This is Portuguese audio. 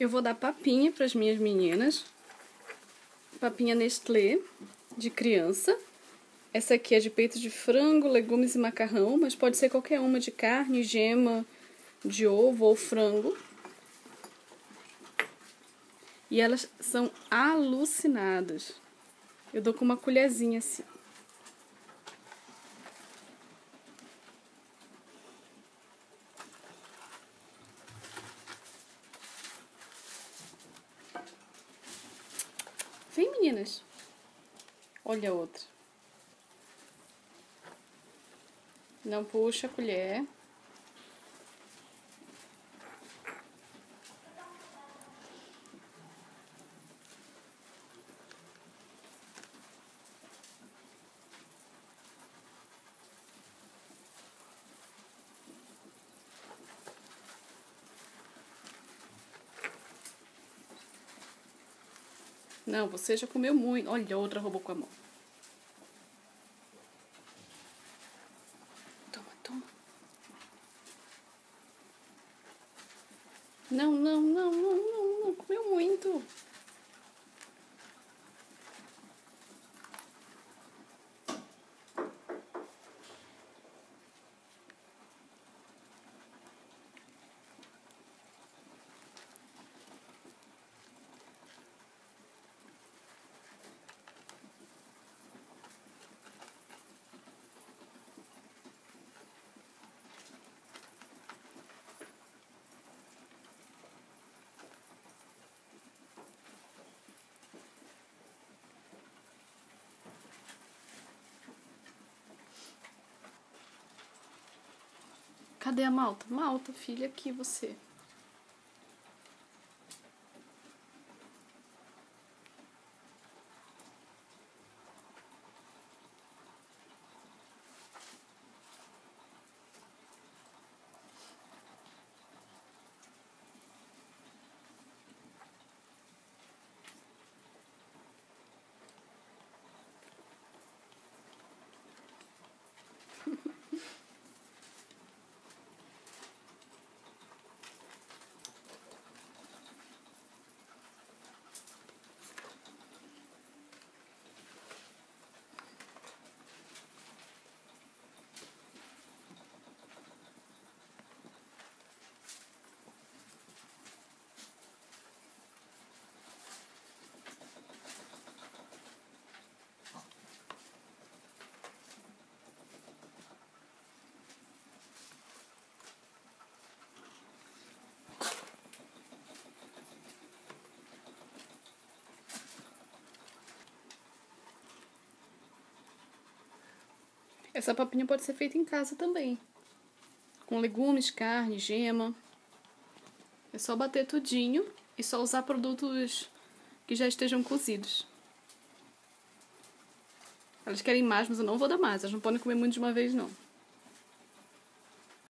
Eu vou dar papinha para as minhas meninas. Papinha Nestlé, de criança. Essa aqui é de peito de frango, legumes e macarrão, mas pode ser qualquer uma de carne, gema, de ovo ou frango. E elas são alucinadas. Eu dou com uma colherzinha assim. Vem, meninas. Olha a outra. Não puxa a colher. Não, você já comeu muito. Olha, outra roubou com a mão. Toma, toma. Não, não, não, não, não, não. Comeu muito. Cadê a Malta? Malta, filha, aqui você. Essa papinha pode ser feita em casa também. Com legumes, carne, gema. É só bater tudinho e só usar produtos que já estejam cozidos. Elas querem mais, mas eu não vou dar mais. Elas não podem comer muito de uma vez, não.